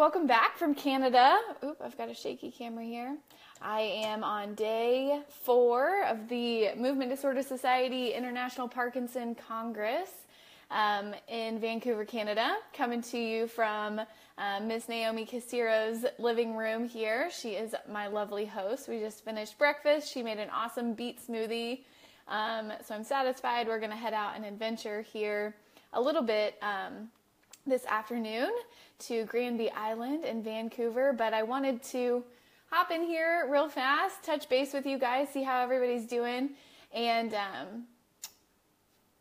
welcome back from Canada. Oop, I've got a shaky camera here. I am on day four of the Movement Disorder Society International Parkinson Congress um, in Vancouver, Canada. Coming to you from uh, Miss Naomi Casiro's living room here. She is my lovely host. We just finished breakfast. She made an awesome beet smoothie. Um, so I'm satisfied. We're going to head out and adventure here a little bit um, this afternoon to Granville Island in Vancouver. But I wanted to hop in here real fast, touch base with you guys, see how everybody's doing, and um,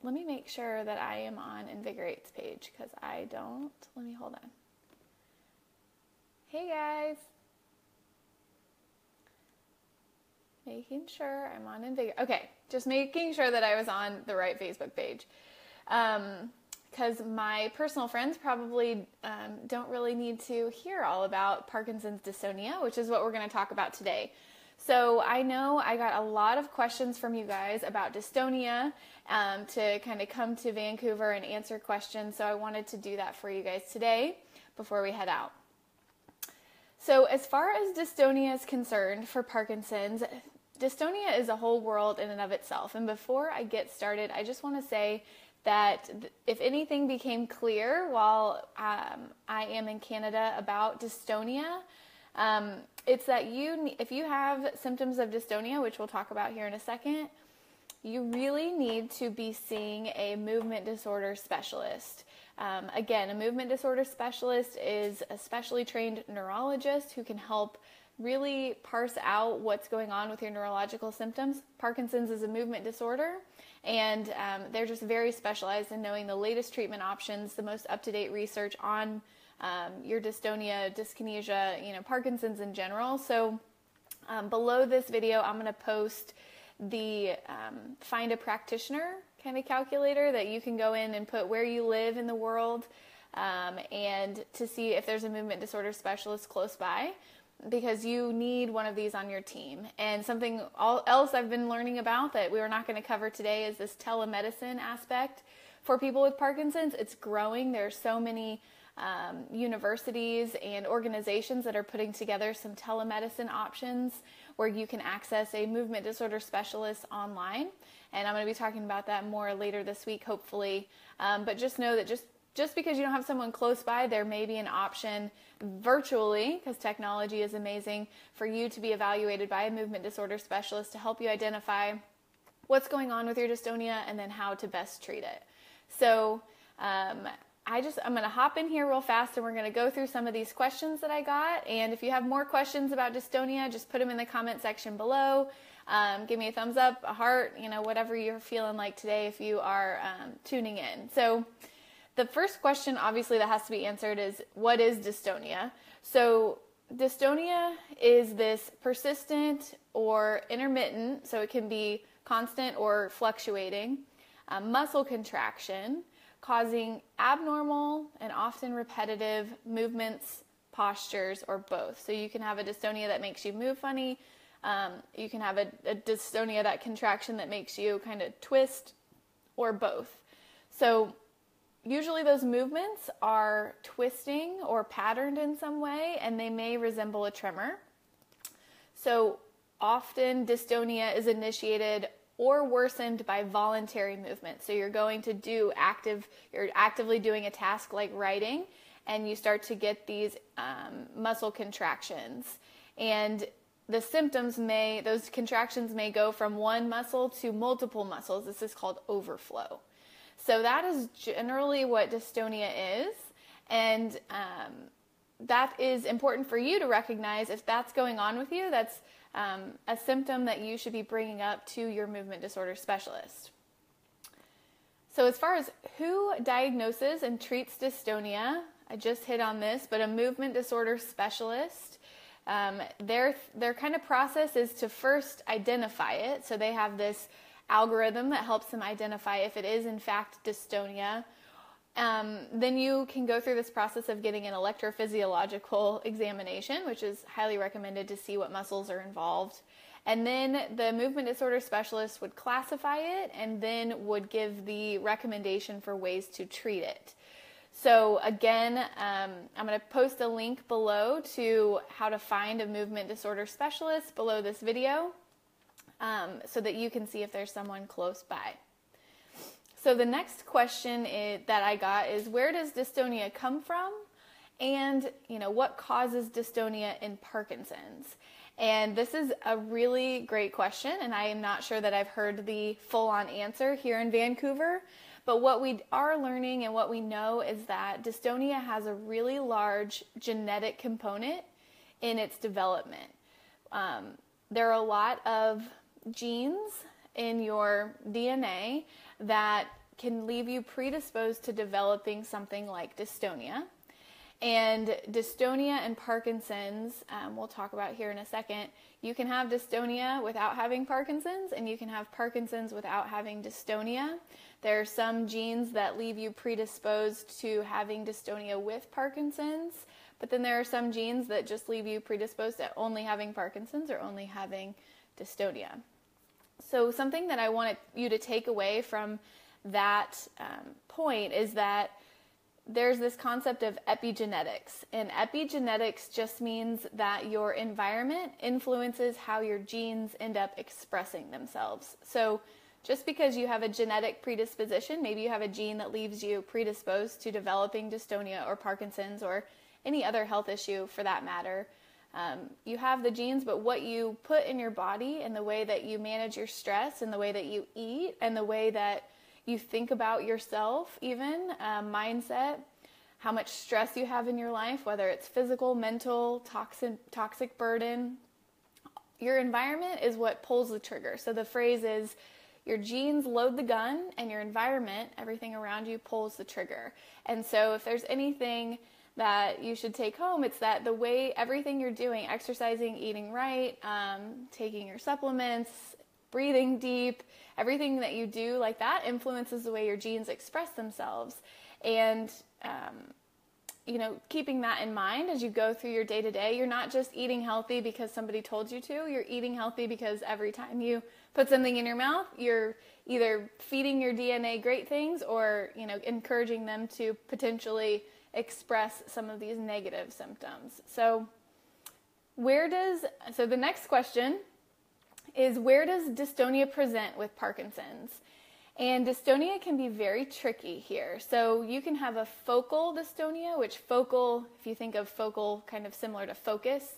let me make sure that I am on Invigorate's page because I don't. Let me hold on. Hey guys. Making sure I'm on Invigorate. Okay, just making sure that I was on the right Facebook page. Because my personal friends probably um, don't really need to hear all about Parkinson's dystonia, which is what we're going to talk about today. So I know I got a lot of questions from you guys about dystonia um, to kind of come to Vancouver and answer questions. So I wanted to do that for you guys today before we head out. So, as far as dystonia is concerned for Parkinson's, dystonia is a whole world in and of itself. And before I get started, I just want to say that if anything became clear while um, I am in Canada about dystonia, um, it's that you, if you have symptoms of dystonia, which we'll talk about here in a second, you really need to be seeing a movement disorder specialist. Um, again, a movement disorder specialist is a specially trained neurologist who can help really parse out what's going on with your neurological symptoms. Parkinson's is a movement disorder, and um, they're just very specialized in knowing the latest treatment options, the most up to date research on um, your dystonia, dyskinesia, you know, Parkinson's in general. So, um, below this video, I'm going to post the um, find a practitioner kind of calculator that you can go in and put where you live in the world um, and to see if there's a movement disorder specialist close by because you need one of these on your team. And something else I've been learning about that we are not going to cover today is this telemedicine aspect for people with Parkinson's. It's growing. There are so many um, universities and organizations that are putting together some telemedicine options where you can access a movement disorder specialist online. And I'm going to be talking about that more later this week, hopefully. Um, but just know that just just because you don't have someone close by, there may be an option virtually, because technology is amazing, for you to be evaluated by a movement disorder specialist to help you identify what's going on with your dystonia and then how to best treat it. So, um, I just I'm going to hop in here real fast and we're going to go through some of these questions that I got. And if you have more questions about dystonia, just put them in the comment section below. Um, give me a thumbs up, a heart, you know, whatever you're feeling like today if you are um, tuning in. So, the first question, obviously, that has to be answered is what is dystonia? So, dystonia is this persistent or intermittent, so it can be constant or fluctuating, uh, muscle contraction causing abnormal and often repetitive movements, postures, or both. So you can have a dystonia that makes you move funny. Um, you can have a, a dystonia, that contraction that makes you kind of twist, or both. So usually those movements are twisting or patterned in some way, and they may resemble a tremor. So often dystonia is initiated or worsened by voluntary movement. So you're going to do active, you're actively doing a task like writing, and you start to get these um, muscle contractions. And the symptoms may, those contractions may go from one muscle to multiple muscles. This is called overflow. So that is generally what dystonia is. And um, that is important for you to recognize if that's going on with you. That's um, a symptom that you should be bringing up to your movement disorder specialist. So, as far as who diagnoses and treats dystonia, I just hit on this, but a movement disorder specialist, um, their their kind of process is to first identify it. So they have this algorithm that helps them identify if it is in fact dystonia um, then you can go through this process of getting an electrophysiological examination, which is highly recommended to see what muscles are involved. And then the movement disorder specialist would classify it and then would give the recommendation for ways to treat it. So, again, um, I'm going to post a link below to how to find a movement disorder specialist below this video um, so that you can see if there's someone close by. So, the next question that I got is where does dystonia come from? And, you know, what causes dystonia in Parkinson's? And this is a really great question, and I am not sure that I've heard the full on answer here in Vancouver. But what we are learning and what we know is that dystonia has a really large genetic component in its development. Um, there are a lot of genes in your DNA that can leave you predisposed to developing something like dystonia. And dystonia and Parkinson's, um, we'll talk about here in a second. You can have dystonia without having Parkinson's, and you can have Parkinson's without having dystonia. There are some genes that leave you predisposed to having dystonia with Parkinson's, but then there are some genes that just leave you predisposed to only having Parkinson's or only having dystonia. So, something that I want you to take away from that um, point is that there's this concept of epigenetics, and epigenetics just means that your environment influences how your genes end up expressing themselves. So, just because you have a genetic predisposition, maybe you have a gene that leaves you predisposed to developing dystonia or Parkinson's or any other health issue for that matter. Um, you have the genes, but what you put in your body and the way that you manage your stress and the way that you eat and the way that you think about yourself, even um, mindset, how much stress you have in your life, whether it's physical, mental, toxic, toxic burden, your environment is what pulls the trigger. So the phrase is, your genes load the gun, and your environment, everything around you, pulls the trigger. And so, if there's anything that you should take home, it's that the way everything you're doing, exercising, eating right, um, taking your supplements, breathing deep, everything that you do like that influences the way your genes express themselves. And um, you know, keeping that in mind as you go through your day to day. You're not just eating healthy because somebody told you to. You're eating healthy because every time you put something in your mouth, you're either feeding your DNA great things or, you know, encouraging them to potentially express some of these negative symptoms. So, where does so the next question is where does dystonia present with Parkinson's? And dystonia can be very tricky here. So you can have a focal dystonia, which focal, if you think of focal kind of similar to focus,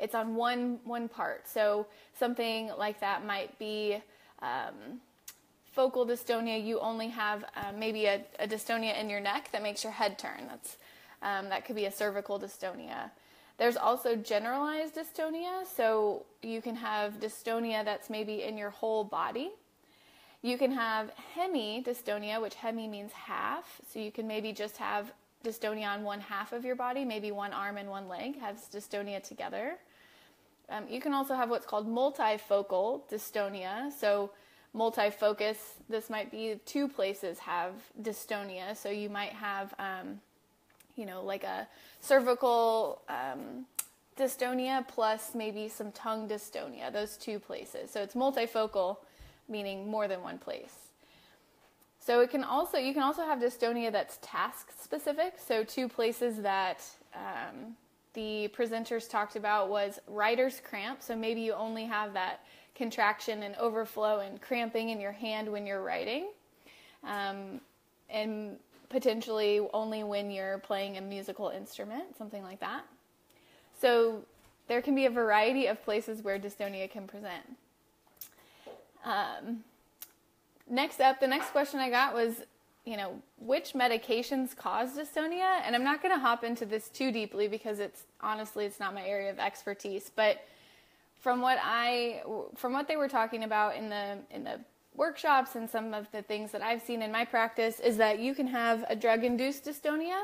it's on one one part. So something like that might be um, focal dystonia. You only have uh, maybe a, a, dystonia in your neck that makes your head turn. That's um, that could be a cervical dystonia. There's also generalized dystonia. So you can have dystonia that's maybe in your whole body. You can have hemidystonia, which hemi means half. So you can maybe just have dystonia on one half of your body, maybe one arm and one leg has dystonia together. Um, you can also have what's called multifocal dystonia. So, multifocus, this might be two places have dystonia. So, you might have, um, you know, like a cervical um, dystonia plus maybe some tongue dystonia, those two places. So, it's multifocal meaning more than one place. So it can also you can also have dystonia that's task specific. So two places that um, the presenters talked about was writer's cramp. So maybe you only have that contraction and overflow and cramping in your hand when you're writing, um, and potentially only when you're playing a musical instrument, something like that. So there can be a variety of places where dystonia can present. Um, next up, the next question I got was, you know, which medications cause dystonia? And I'm not going to hop into this too deeply because it's honestly it's not my area of expertise. But from what I from what they were talking about in the in the workshops and some of the things that I've seen in my practice is that you can have a drug induced dystonia.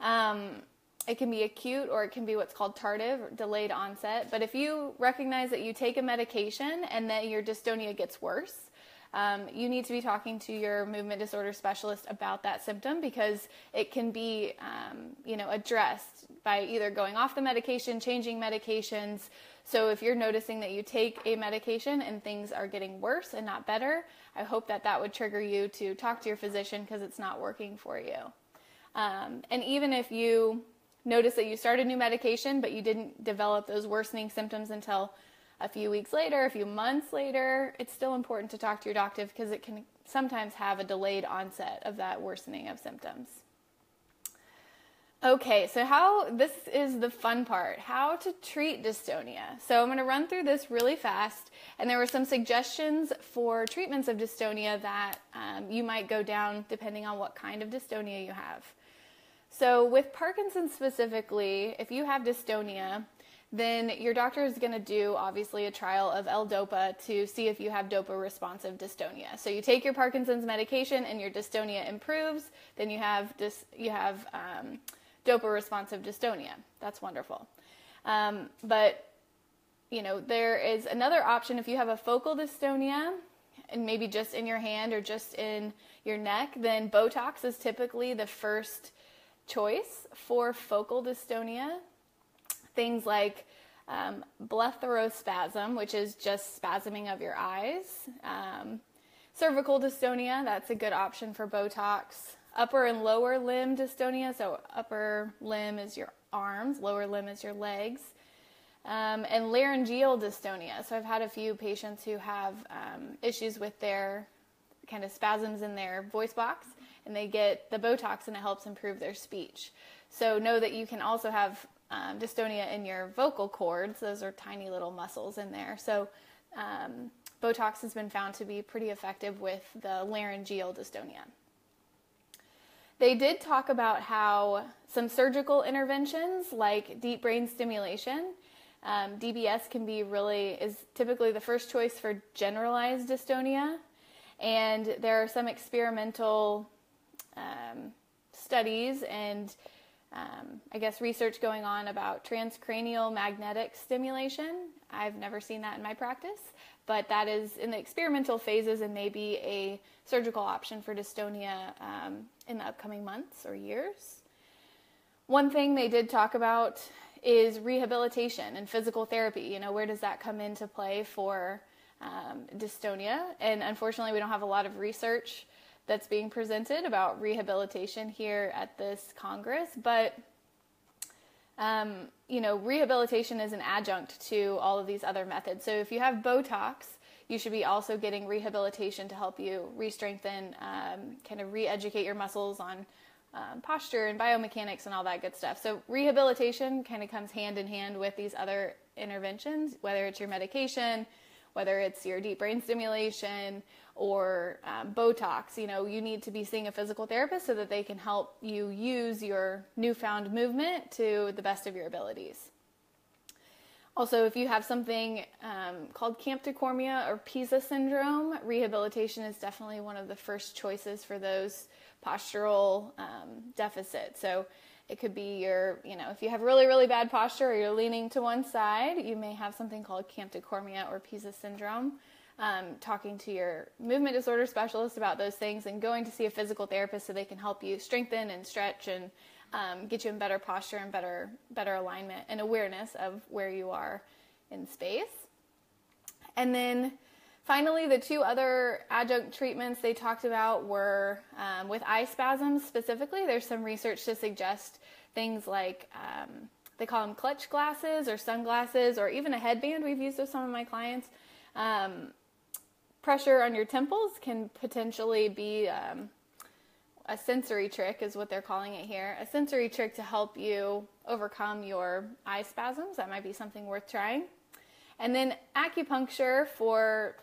Um, it can be acute or it can be what's called tardive, delayed onset. But if you recognize that you take a medication and that your dystonia gets worse, um, you need to be talking to your movement disorder specialist about that symptom because it can be, um, you know, addressed by either going off the medication, changing medications. So if you're noticing that you take a medication and things are getting worse and not better, I hope that that would trigger you to talk to your physician because it's not working for you. Um, and even if you notice that you started a new medication, but you didn't develop those worsening symptoms until a few weeks later, a few months later, it's still important to talk to your doctor because it can sometimes have a delayed onset of that worsening of symptoms. Okay, so how this is the fun part how to treat dystonia. So I'm going to run through this really fast, and there were some suggestions for treatments of dystonia that um, you might go down depending on what kind of dystonia you have. So, with Parkinson's specifically, if you have dystonia, then your doctor is going to do obviously a trial of L-DOPA to see if you have DOPA responsive dystonia. So you take your Parkinson's medication and your dystonia improves, then you have dys- you have um, DOPA responsive dystonia. That's wonderful. Um, but you know there is another option if you have a focal dystonia and maybe just in your hand or just in your neck, then Botox is typically the first choice for focal dystonia things like um, blepharospasm, which is just spasming of your eyes, um, cervical dystonia, that's a good option for Botox, upper and lower limb dystonia, so upper limb is your arms, lower limb is your legs. Um, and laryngeal dystonia. So I've had a few patients who have um, issues with their kind of spasms in their voice box, and they get the Botox, and it helps improve their speech. So know that you can also have um, dystonia in your vocal cords. Those are tiny little muscles in there. So um, Botox has been found to be pretty effective with the laryngeal dystonia. They did talk about how some surgical interventions like deep brain stimulation, um, DBS can be really is typically the first choice for generalized dystonia, and there are some experimental um, studies and um, I guess, research going on about transcranial magnetic stimulation. I've never seen that in my practice, but that is in the experimental phases and may be a surgical option for dystonia um, in the upcoming months or years. One thing they did talk about is rehabilitation and physical therapy. You know, where does that come into play for um, dystonia? And unfortunately, we don't have a lot of research that's being presented about rehabilitation here at this Congress, but um, you know, rehabilitation is an adjunct to all of these other methods. So if you have Botox, you should be also getting rehabilitation to help you re-strengthen, um, kind of re-educate your muscles on um, posture and biomechanics and all that good stuff. So rehabilitation kind of comes hand in hand with these other interventions, whether it's your medication, whether it's your deep brain stimulation or um, Botox. You know, you need to be seeing a physical therapist so that they can help you use your newfound movement to the best of your abilities. Also, if you have something um, called camptocormia or PISA syndrome, rehabilitation is definitely one of the first choices for those postural um, deficits. So it could be your, you know, if you have really, really bad posture or you're leaning to one side, you may have something called camptocormia or PISA syndrome um, talking to your movement disorder specialist about those things and going to see a physical therapist so they can help you strengthen and stretch and um, get you in better posture and better better alignment and awareness of where you are in space. And then finally, the two other adjunct treatments they talked about were um, with eye spasms specifically. There's some research to suggest things like um, they call them clutch glasses or sunglasses or even a headband we've used with some of my clients um, pressure on your temples can potentially be um, a sensory trick, is what they're calling it here. A sensory trick to help you overcome your eye spasms. That might be something worth trying. And then acupuncture for,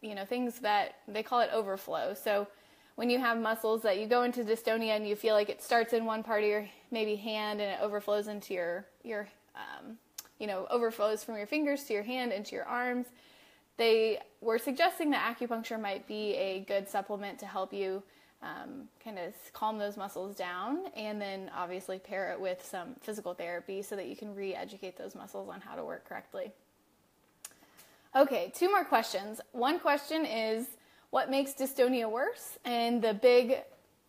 you know, things that they call it overflow. So when you have muscles that you go into dystonia and you feel like it starts in one part of your maybe hand and it overflows into your your um, you know overflows from your fingers to your hand into your arms they were suggesting that acupuncture might be a good supplement to help you um, kind of calm those muscles down, and then obviously pair it with some physical therapy so that you can re educate those muscles on how to work correctly. Okay, two more questions. One question is what makes dystonia worse? And the big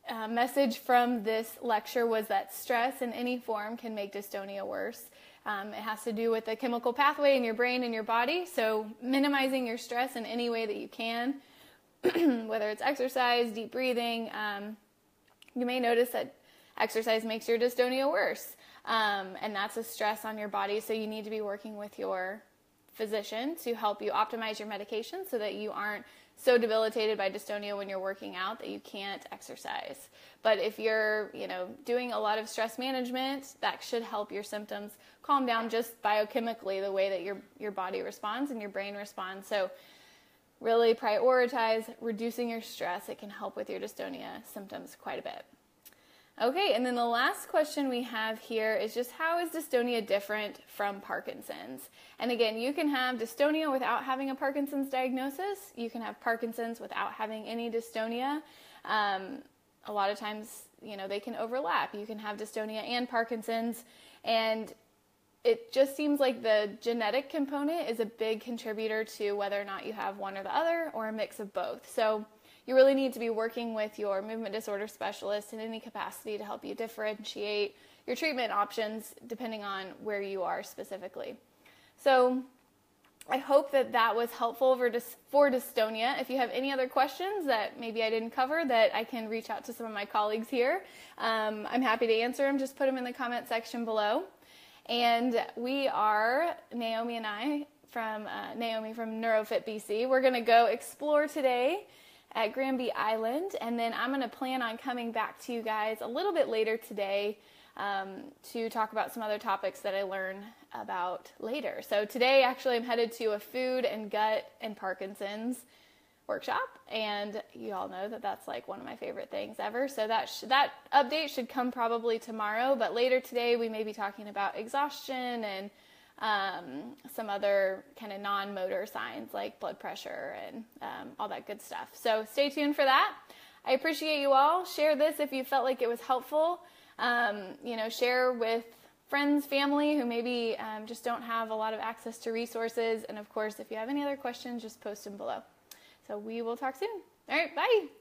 uh, message from this lecture was that stress in any form can make dystonia worse. Um, it has to do with the chemical pathway in your brain and your body. So, minimizing your stress in any way that you can, whether it's exercise, deep breathing. Um, you may notice that exercise makes your dystonia worse. Um, and that's a stress on your body. So you need to be working with your physician to help you optimize your medication so that you aren't so debilitated by dystonia when you're working out that you can't exercise. But if you're, you know, doing a lot of stress management, that should help your symptoms calm down just biochemically the way that your your body responds and your brain responds. So really prioritize reducing your stress. It can help with your dystonia symptoms quite a bit. Okay, and then the last question we have here is just how is dystonia different from Parkinson's? And again, you can have dystonia without having a Parkinson's diagnosis. You can have Parkinson's without having any dystonia. Um, a lot of times, you know, they can overlap. You can have dystonia and Parkinson's, and it just seems like the genetic component is a big contributor to whether or not you have one or the other or a mix of both. So you really need to be working with your movement disorder specialist in any capacity to help you differentiate your treatment options depending on where you are specifically. So I hope that that was helpful for, for dystonia. If you have any other questions that maybe I didn't cover, that I can reach out to some of my colleagues here. Um, I'm happy to answer them. Just put them in the comment section below. And we are, Naomi and I, from uh, Naomi from NeuroFit BC, we're going to go explore today at Granville Island, and then I'm going to plan on coming back to you guys a little bit later today um, to talk about some other topics that I learn about later. So today, actually, I'm headed to a food and gut and Parkinson's workshop, and you all know that that's like one of my favorite things ever. So that sh- that update should come probably tomorrow, but later today we may be talking about exhaustion and um, some other kind of non-motor signs like blood pressure and um, all that good stuff. So stay tuned for that. I appreciate you all. Share this if you felt like it was helpful. Um, you know, share with friends, family who maybe um, just don't have a lot of access to resources. And of course, if you have any other questions, just post them below. So we will talk soon. All right, bye.